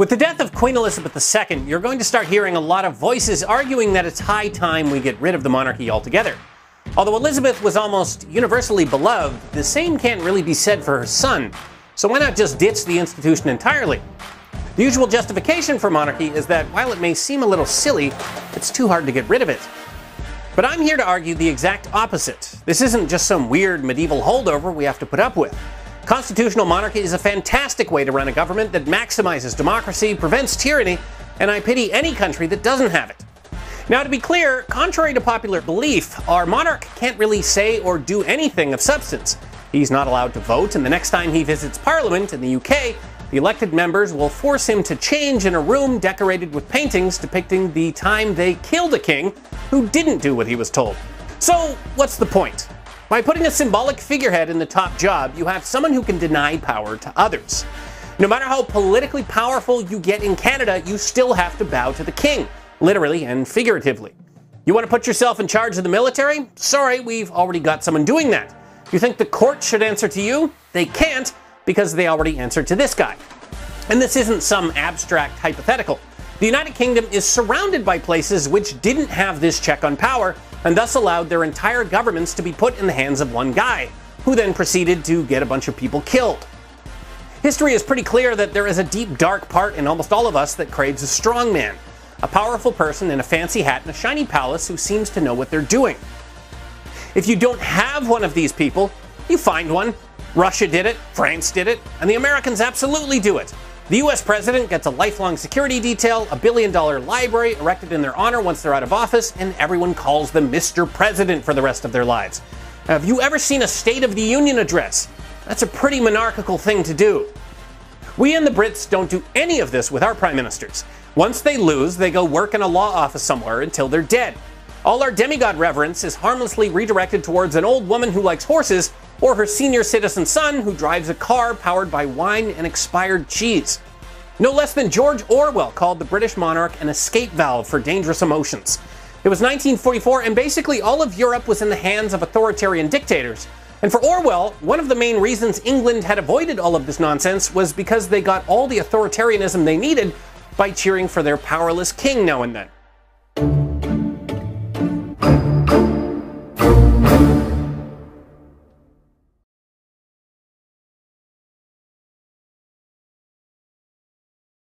With the death of Queen Elizabeth II, you're going to start hearing a lot of voices arguing that it's high time we get rid of the monarchy altogether. Although Elizabeth was almost universally beloved, the same can't really be said for her son. So why not just ditch the institution entirely? The usual justification for monarchy is that while it may seem a little silly, it's too hard to get rid of it. But I'm here to argue the exact opposite. This isn't just some weird medieval holdover we have to put up with. Constitutional monarchy is a fantastic way to run a government that maximizes democracy, prevents tyranny, and I pity any country that doesn't have it. Now, to be clear, contrary to popular belief, our monarch can't really say or do anything of substance. He's not allowed to vote, and the next time he visits Parliament in the UK, the elected members will force him to change in a room decorated with paintings depicting the time they killed a king who didn't do what he was told. So, what's the point? By putting a symbolic figurehead in the top job, you have someone who can deny power to others. No matter how politically powerful you get in Canada, you still have to bow to the king, literally and figuratively. You want to put yourself in charge of the military? Sorry, we've already got someone doing that. You think the court should answer to you? They can't because they already answered to this guy. And this isn't some abstract hypothetical. The United Kingdom is surrounded by places which didn't have this check on power, and thus allowed their entire governments to be put in the hands of one guy, who then proceeded to get a bunch of people killed. History is pretty clear that there is a deep, dark part in almost all of us that craves a strong man, a powerful person in a fancy hat and a shiny palace who seems to know what they're doing. If you don't have one of these people, you find one. Russia did it, France did it, and the Americans absolutely do it. The US president gets a lifelong security detail, a billion dollar library erected in their honor once they're out of office, and everyone calls them Mr. President for the rest of their lives. Have you ever seen a State of the Union address? That's a pretty monarchical thing to do. We and the Brits don't do any of this with our prime ministers. Once they lose, they go work in a law office somewhere until they're dead. All our demigod reverence is harmlessly redirected towards an old woman who likes horses or her senior citizen son who drives a car powered by wine and expired cheese. No less than George Orwell called the British monarch an escape valve for dangerous emotions. It was 1944, and basically all of Europe was in the hands of authoritarian dictators. And for Orwell, one of the main reasons England had avoided all of this nonsense was because they got all the authoritarianism they needed by cheering for their powerless king now and then.